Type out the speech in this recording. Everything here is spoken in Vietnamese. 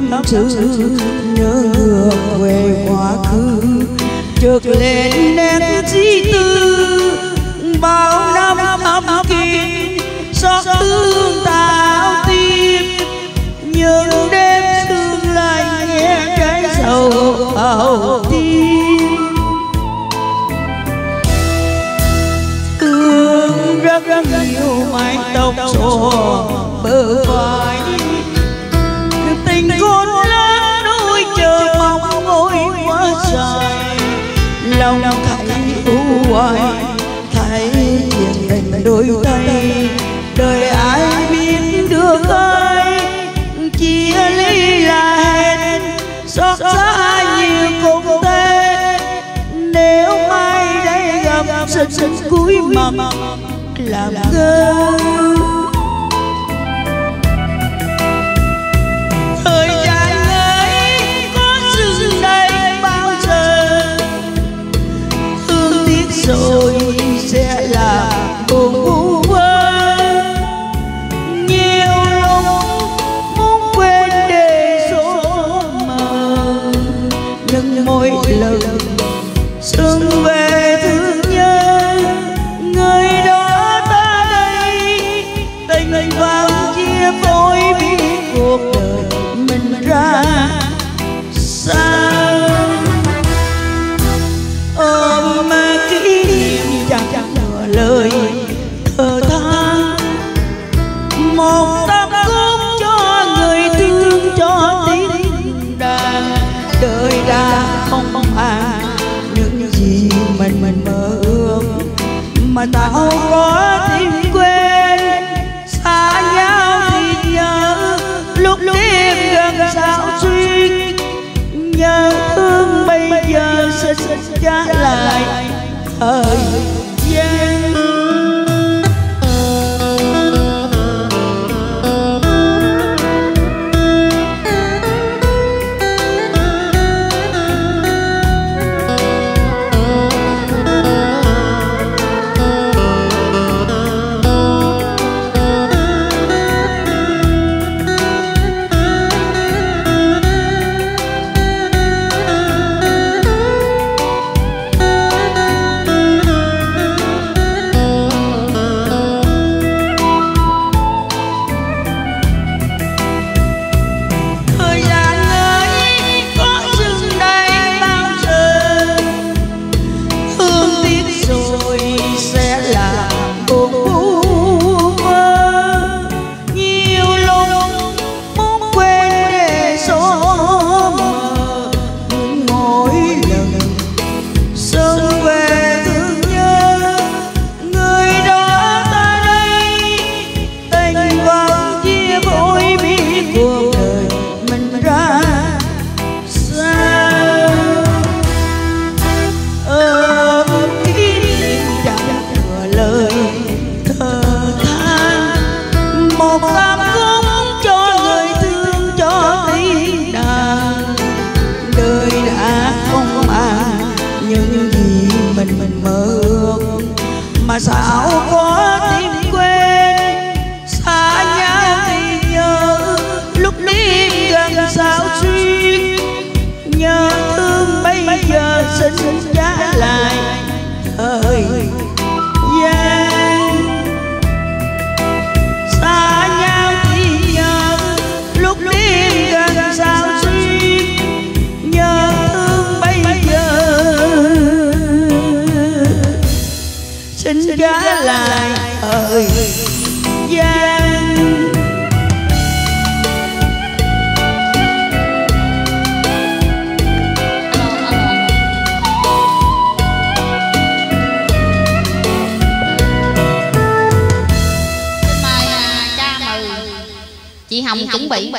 vì tâm nhớ ngược về quá khứ. Chợt lên nét di tư, bao năm thầm kín xót thương tạo tim. Những đêm sương lại nghe cái sầu vào tim. Thương rất rất nhiều mái tóc xòa bờ lòng thấy u hoài thấy tiền tình đôi tay. Đời ai biết được ơi chia ly là hẹn xót xa nhiều cùng tê, nếu mai đây gặp sinh cuối mầm làm ngơ mỗi lần xuân về thương nhớ, người đó ta đây, tình vàng chia phôi biết cuộc đời mình ra. Sao? Ôm mà kỷ niệm chẳng nửa lời thở than một ta không màng những gì mình mình mơ ước. Mà ta không có tìm quên xa nhau thì nhớ. Lúc đêm gần sao xuyên nhớ thương bây giờ sẽ trả lại thời gian sao xuyên nhớ thương bây giờ. Xin trả lại thời gian. Xin mời à, cha mời chị Hồng chuẩn bị.